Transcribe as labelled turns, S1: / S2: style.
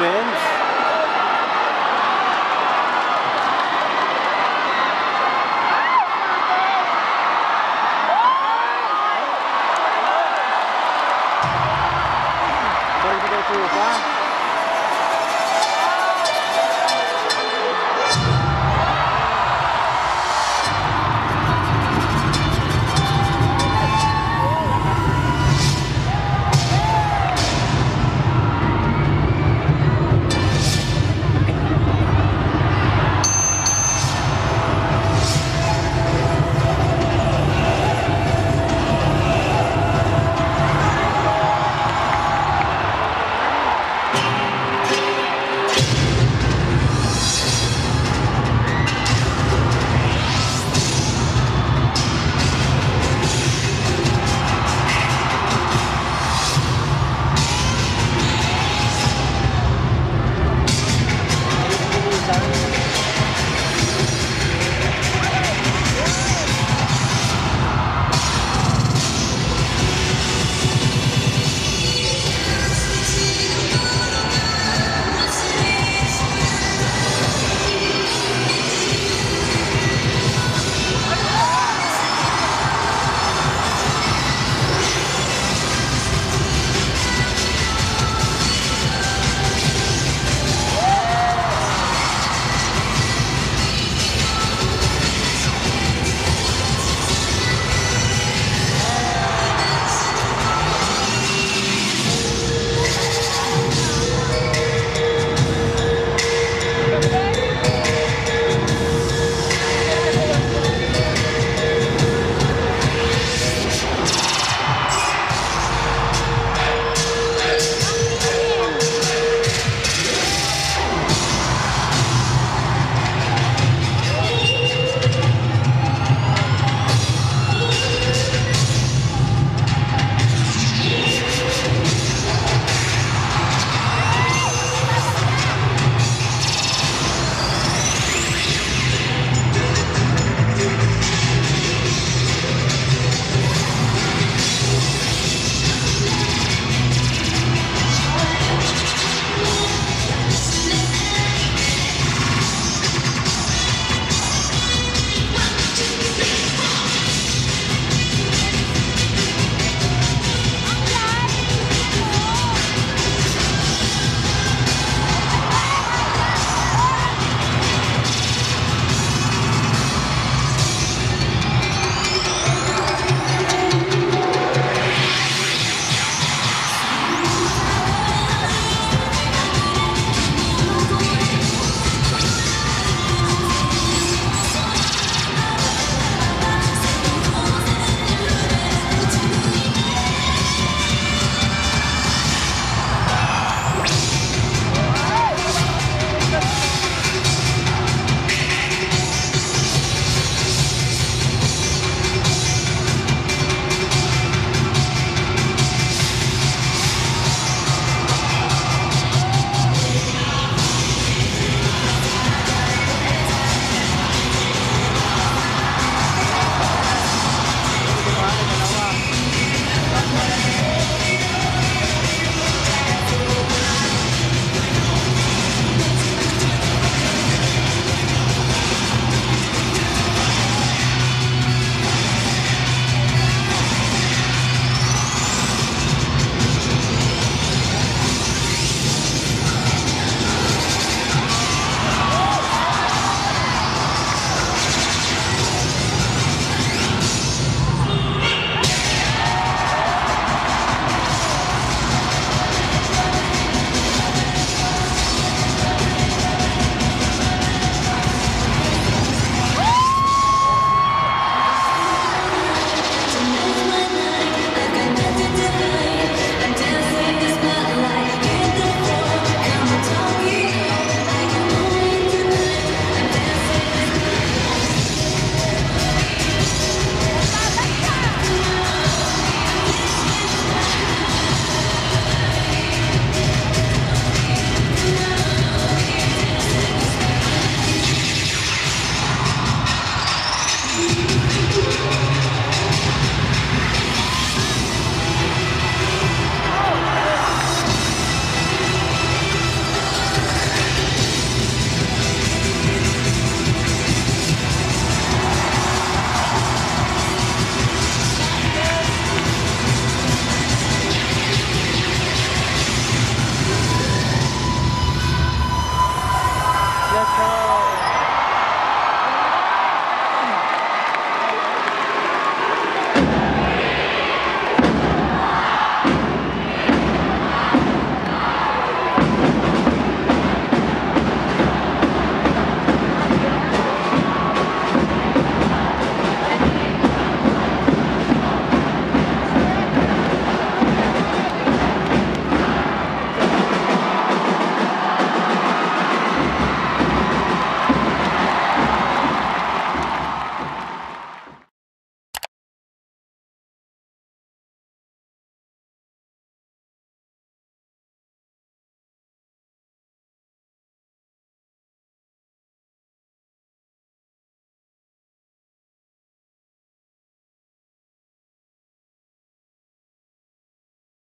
S1: pênaltis. Thank tá? you.